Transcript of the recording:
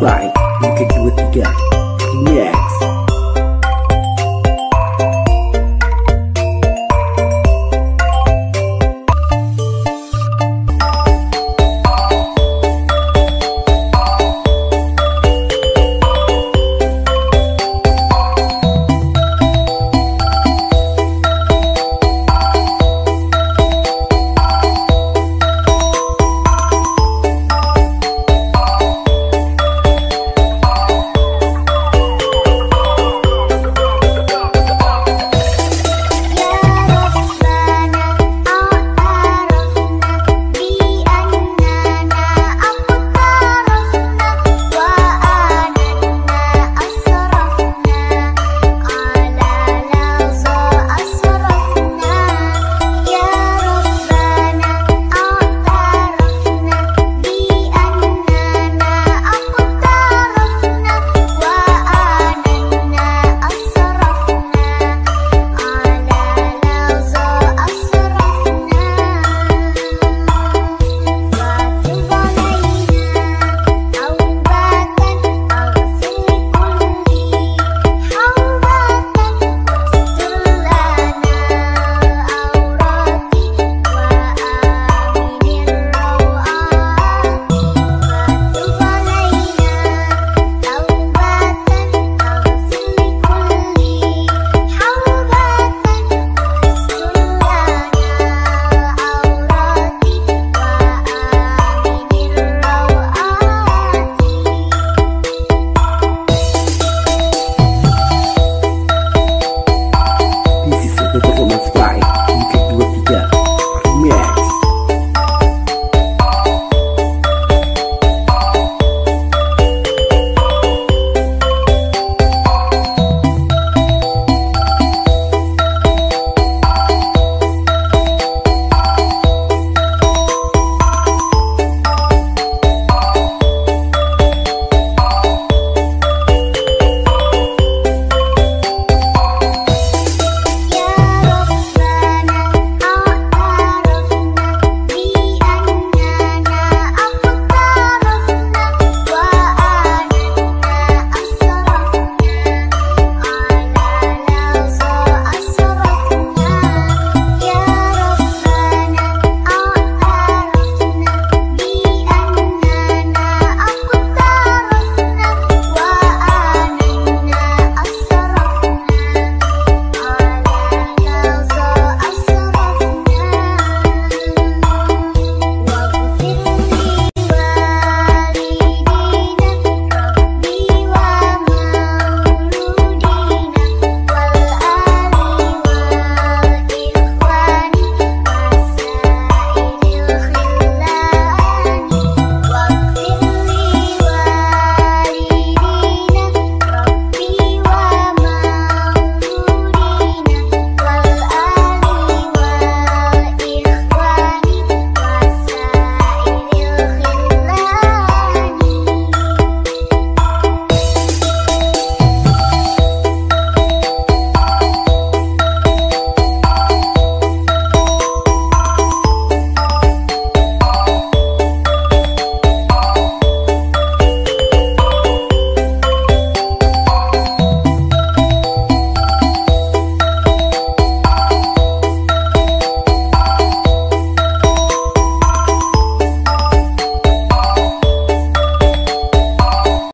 right, we. You can do it again. yeah.